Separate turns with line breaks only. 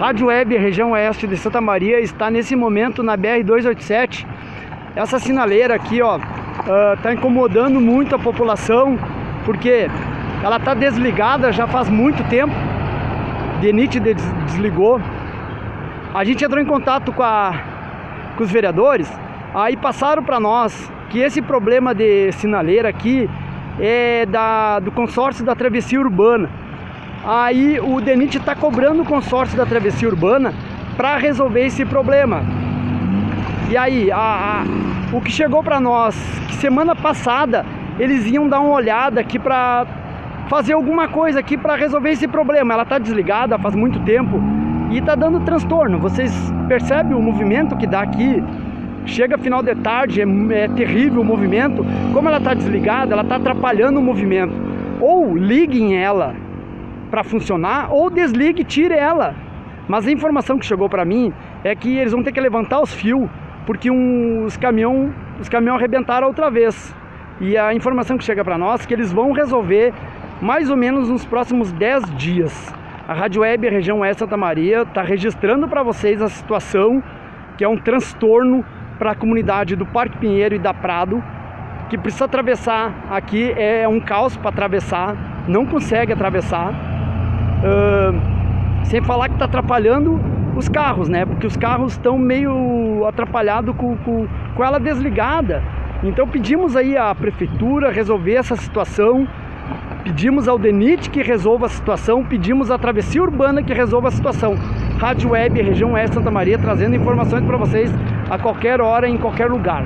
Rádio Web região oeste de Santa Maria está nesse momento na BR 287. Essa sinaleira aqui, ó, está incomodando muito a população porque ela está desligada já faz muito tempo. DENIT desligou. A gente entrou em contato com, a, com os vereadores, aí passaram para nós que esse problema de sinaleira aqui é da, do consórcio da travessia urbana. Aí o DENIT está cobrando o consórcio da travessia urbana para resolver esse problema. E aí, a, a, o que chegou para nós, que semana passada eles iam dar uma olhada aqui para fazer alguma coisa aqui para resolver esse problema. Ela está desligada faz muito tempo e está dando transtorno. Vocês percebem o movimento que dá aqui? Chega final de tarde, é, é terrível o movimento. Como ela está desligada, ela está atrapalhando o movimento. Ou liguem ela para funcionar, ou desligue e tire ela. Mas a informação que chegou para mim é que eles vão ter que levantar os fios porque um, os caminhões os caminhão arrebentaram outra vez. E a informação que chega para nós é que eles vão resolver mais ou menos nos próximos 10 dias. A Rádio Web região Oeste Santa Maria está registrando para vocês a situação que é um transtorno para a comunidade do Parque Pinheiro e da Prado, que precisa atravessar aqui, é um caos para atravessar, não consegue atravessar. Sem falar que está atrapalhando os carros, né? Porque os carros estão meio atrapalhados com, com, com ela desligada. Então pedimos aí à prefeitura resolver essa situação, pedimos ao DENIT que resolva a situação, pedimos à Travessia Urbana que resolva a situação. Rádio Web, região Oeste Santa Maria, trazendo informações para vocês a qualquer hora, em qualquer lugar.